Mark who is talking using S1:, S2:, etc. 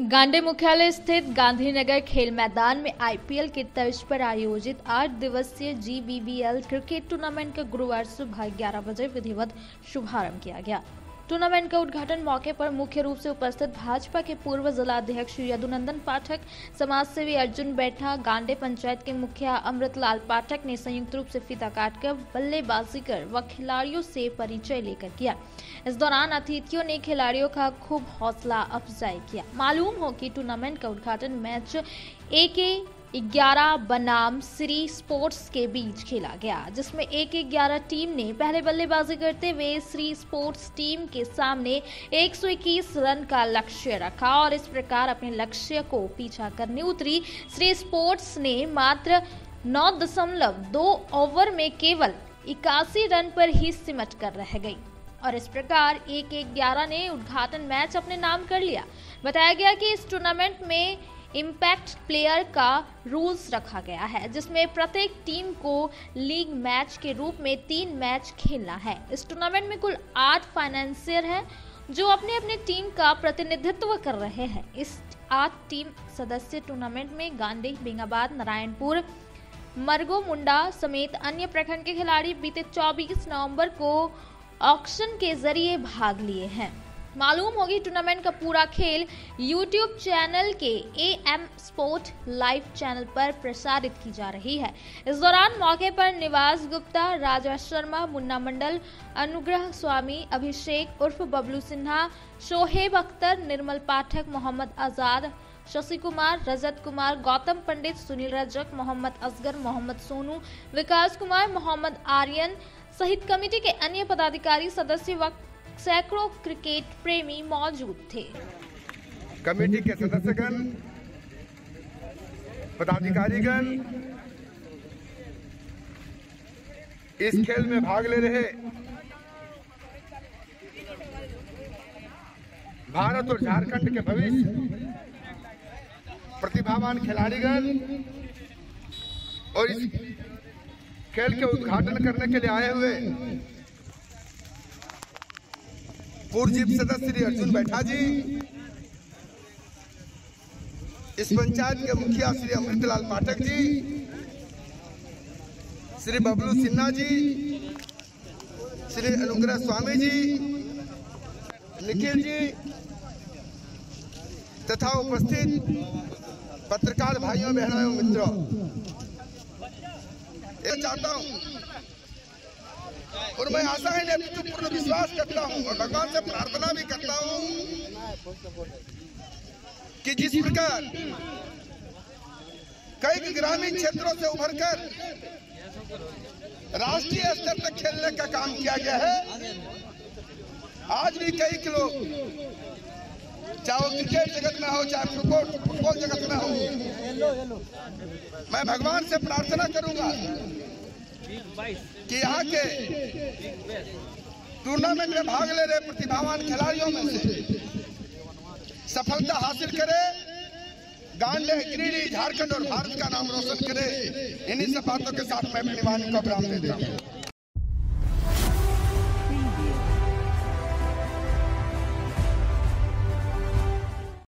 S1: गांधी मुख्यालय स्थित गांधीनगर खेल मैदान में आईपीएल के तर्ज पर आयोजित आठ दिवसीय जीबीबीएल क्रिकेट टूर्नामेंट का गुरुवार सुबह 11 बजे विधिवत शुभारंभ किया गया। टूर्नामेंट का उद्घाटन मौके पर मुख्य रूप से उपस्थित भाजपा के पूर्व जिलाध्यक्ष यदुनंदन पाठक समाज सेवी अर्जुन बैठा, गांडे पंचायत के मुखिया अमृतलाल पाठक ने संयुक्त रूप से फीता काटकर बल्लेबाजी कर व खिलाड़ियों से परिचय लेकर किया। इस दौरान अतिथियों ने खिलाड़ियों का खूब हौसला अफजाई किया। मालूम हो कि टूर्नामेंट का उद्घाटन मैच ए के ग्यारह बनाम श्री स्पोर्ट्स के बीच खेला गया, जिसमें एक एक ग्यारह टीम ने पहले बल्लेबाजी करते हुए श्री स्पोर्ट्स टीम के सामने 121 रन का लक्ष्य रखा और इस प्रकार अपने लक्ष्य को पीछा करने उतरी। श्री स्पोर्ट्स ने मात्र नौ दशमलव दो ओवर में केवल इक्यासी रन पर ही सिमट कर रह गई और इस प्रकार एक एक ग्यारह ने उद्घाटन मैच अपने नाम कर लिया। बताया गया कि इस टूर्नामेंट में इम्पैक्ट प्लेयर का रूल्स रखा गया है, जिसमें प्रत्येक टीम को लीग मैच के रूप में तीन मैच खेलना है। इस टूर्नामेंट में कुल आठ फाइनेंसियर हैं, जो अपने अपने टीम का प्रतिनिधित्व कर रहे हैं। इस आठ टीम सदस्य टूर्नामेंट में गांधी, बेंगाबाद, नारायणपुर, मरगो मुंडा समेत अन्य प्रखंड के खिलाड़ी बीते 24 नवंबर को ऑक्शन के ज़रिए भाग लिए हैं। मालूम होगी टूर्नामेंट का पूरा खेल यूट्यूब चैनल के A M sport live channel पर प्रसारित की जा रही है। इस दौरान मौके पर निवास गुप्ता, राजा शर्मा, मुन्ना मंडल, अनुग्रह स्वामी, अभिषेक उर्फ़ बबलू सिन्हा, शोहेब अख्तर, निर्मल पाठक मोहम्मद आज़ाद, शशि कुमार, रजत कुमार, गौतम पंडित, सुनील रजक, मोहम्मद असगर, मोहम्मद सोनू, विकास कुमार, मोहम्मद आर्यन सहित कमेटी के अन्य पदाधिकारी, सदस्य व सैकड़ों क्रिकेट प्रेमी मौजूद थे।
S2: कमेटी के सदस्यगण, पदाधिकारीगण, इस खेल में भाग ले रहे भारत और झारखंड के भविष्य प्रतिभावान खिलाड़ीगण और इस खेल के उद्घाटन करने के लिए आए हुए पूर्व चीफ सदस्य श्री अर्जुन बैठा जी। इस पंचायत के मुखिया श्री अमृतलाल पाठक जी, श्री बबलू सिन्हा जी, श्री अनुग्रह स्वामी जी, निखिल जी, तथा उपस्थित पत्रकार भाइयों, बहनों मित्रों। चाहता हूँ और मैं आशा है पूर्ण विश्वास करता हूँ और भगवान से प्रार्थना भी करता हूँ कि जिस प्रकार कई ग्रामीण क्षेत्रों से उभरकर राष्ट्रीय स्तर तक खेलने का काम किया गया है, आज भी कई लोग, चाहे वो क्रिकेट जगत में हो, चाहे फुटबॉल फुटबॉल जगत में हो, मैं भगवान से प्रार्थना करूँगा कि यहाँ के टूर्नामेंट में भाग ले रहे प्रतिभावान खिलाड़ियों में से। सफलता हासिल करे, गांडे, गिरिडीह, झारखंड और भारत का नाम रोशन करे। इन्हीं सब बातों के साथ मैं अपनी वाणी को विराम देता हूँ।